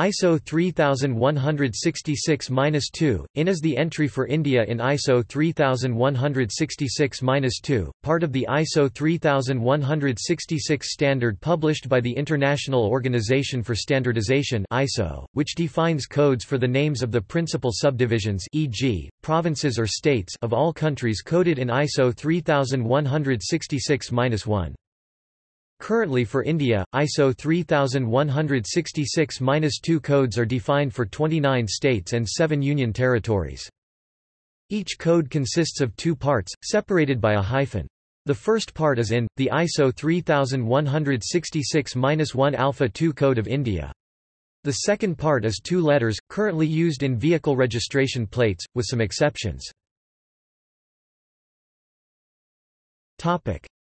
ISO 3166-2, IN is the entry for India in ISO 3166-2, part of the ISO 3166 standard published by the International Organization for Standardization ISO, which defines codes for the names of the principal subdivisions e.g., provinces or states of all countries coded in ISO 3166-1. Currently for India, ISO 3166-2 codes are defined for 29 states and 7 union territories. Each code consists of two parts, separated by a hyphen. The first part is in, the ISO 3166-1 Alpha 2 Code of India. The second part is two letters, currently used in vehicle registration plates, with some exceptions.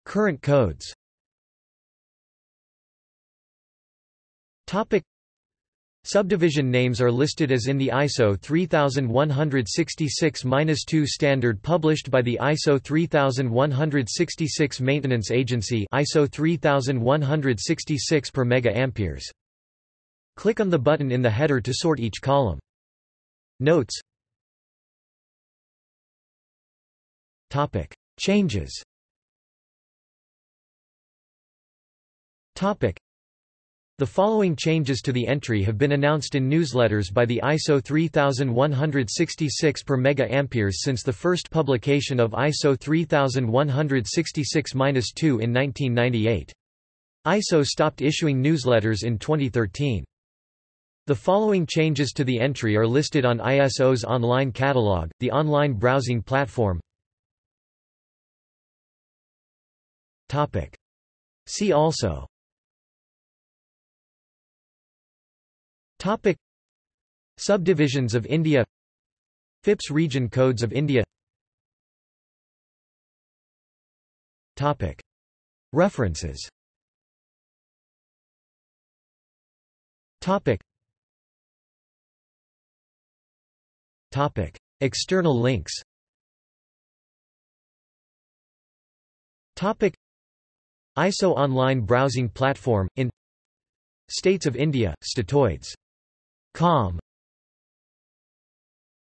Current codes Topic. Subdivision names are listed as in the ISO 3166-2 standard published by the ISO 3166 Maintenance Agency ISO 3166 per mega. Click on the button in the header to sort each column. Notes. Topic. Changes. Topic the following changes to the entry have been announced in newsletters by the ISO 3166 per mega amperes since the first publication of ISO 3166-2 in 1998. ISO stopped issuing newsletters in 2013. The following changes to the entry are listed on ISO's online catalog, the online browsing platform. Topic. See also Topic. Subdivisions of India. FIPS region codes of India. Topic. References. Topic. Topic. External links. Topic. ISO online browsing platform in States of India, Statoids Com